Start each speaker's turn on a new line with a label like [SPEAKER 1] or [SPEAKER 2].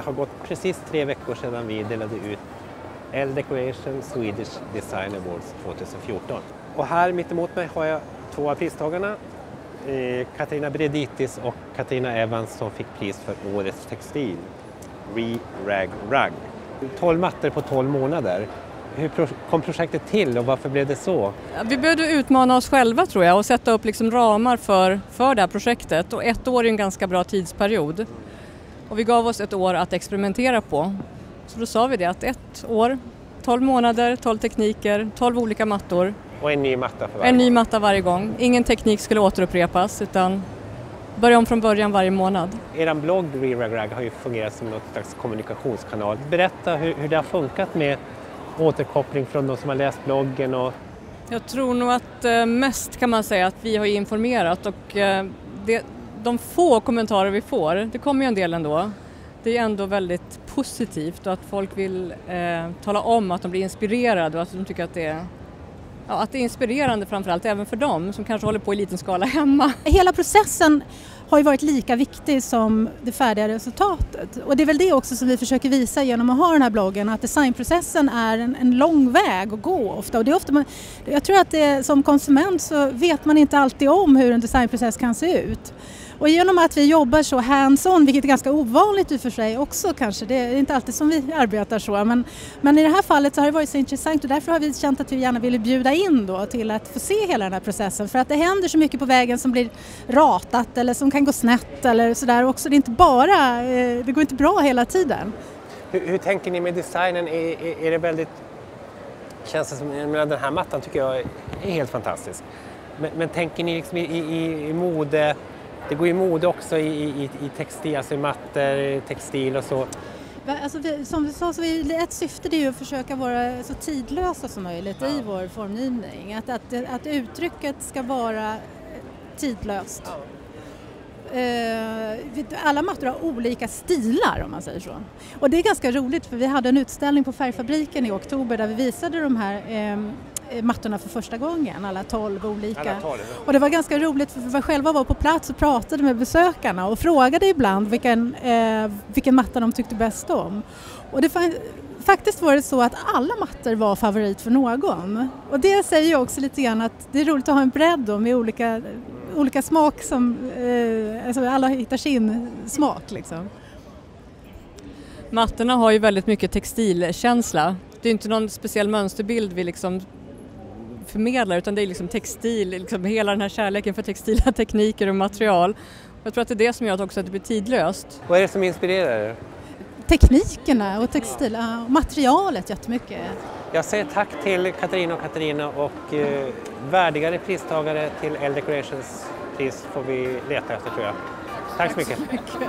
[SPEAKER 1] Det har gått precis tre veckor sedan vi delade ut L Decoration Swedish Design Awards 2014. Och här mittemot mig har jag två av pristagarna, eh, Katarina Breditis och Katarina Evans som fick pris för Årets textil, Re-Rag Rug. 12 mattor på 12 månader. Hur kom projektet till och varför blev det så?
[SPEAKER 2] Vi behövde utmana oss själva tror jag och sätta upp liksom ramar för, för det här projektet och ett år är en ganska bra tidsperiod. Och vi gav oss ett år att experimentera på. Så då sa vi det att ett år, 12 månader, 12 tekniker, 12 olika mattor.
[SPEAKER 1] Och en ny matta för varje
[SPEAKER 2] En ny
[SPEAKER 1] gång.
[SPEAKER 2] matta varje gång. Ingen teknik skulle återupprepas utan börja om från början varje månad.
[SPEAKER 1] Er blogg Re-Rag Rag har ju fungerat som något slags kommunikationskanal. Berätta hur, hur det har funkat med återkoppling från de som har läst bloggen och
[SPEAKER 2] Jag tror nog att eh, mest kan man säga att vi har informerat och eh, det, de få kommentarer vi får, det kommer ju en del ändå, det är ändå väldigt positivt och att folk vill eh, tala om att de blir inspirerade och att de tycker att det är Ja, att det är inspirerande framförallt även för dem som kanske håller på i liten skala hemma.
[SPEAKER 3] Hela processen har ju varit lika viktig som det färdiga resultatet. Och det är väl det också som vi försöker visa genom att ha den här bloggen, att designprocessen är en, en lång väg att gå ofta. Och det är ofta man, jag tror att det, som konsument så vet man inte alltid om hur en designprocess kan se ut. Och genom att vi jobbar så hands-on, vilket är ganska ovanligt i och för sig också kanske, det är inte alltid som vi arbetar så, men, men i det här fallet så har det varit så intressant och därför har vi känt att vi gärna ville bjuda in då till att få se hela den här processen för att det händer så mycket på vägen som blir ratat eller som kan gå snett eller sådär också. Det är inte bara, eh, det går inte bra hela tiden.
[SPEAKER 1] hur, hur tänker ni med designen? Är, är, är det väldigt... Känns det som... Menar, den här mattan tycker jag är helt fantastisk. Men, men tänker ni liksom i, i, i mode... Det går ju mode också i, i, i textil, alltså i mattor, textil och så.
[SPEAKER 3] Alltså vi, som vi sa, så är ett syfte det är att försöka vara så tidlösa som möjligt i vår formgivning. Att, att, att uttrycket ska vara eh, tidlöst. Eh, vi- alla mattor har olika stilar om man säger så. Och det är ganska roligt för vi hade en utställning på Färgfabriken i oktober där vi visade de här eh, mattorna för första gången, alla tolv olika.
[SPEAKER 1] Alla tolv.
[SPEAKER 3] Och det var ganska roligt för vi själva var på plats och pratade med besökarna och frågade ibland vilken, eh, vilken matta de tyckte bäst om. Och det fa- faktiskt var det så att alla mattor var favorit för någon. Och det säger ju också lite grann att det är roligt att ha en bredd då med olika, olika smak som, eh, alltså alla hittar sin smak liksom.
[SPEAKER 2] Mattorna har ju väldigt mycket textilkänsla. Det är inte någon speciell mönsterbild vi liksom förmedlar utan det är liksom textil, liksom hela den här kärleken för textila tekniker och material. Jag tror att det är det som gör också att det blir tidlöst.
[SPEAKER 1] Vad är det som inspirerar er?
[SPEAKER 3] Teknikerna och textil, ja, och materialet jättemycket.
[SPEAKER 1] Jag säger tack till Katarina och Katarina och eh, värdigare pristagare till L Decorations pris får vi leta efter tror jag. Tack så mycket.
[SPEAKER 2] mycket.